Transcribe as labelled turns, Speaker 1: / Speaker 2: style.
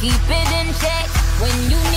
Speaker 1: keep it in check. When you